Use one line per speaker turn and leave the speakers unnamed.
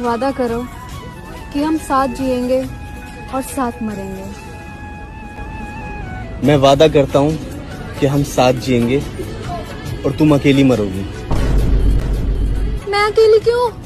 वादा करो कि हम साथ जिएँगे और साथ मरेंगे।
मैं वादा करता हूँ कि हम साथ जिएँगे और तुम अकेली मरोगी।
मैं अकेली क्यों?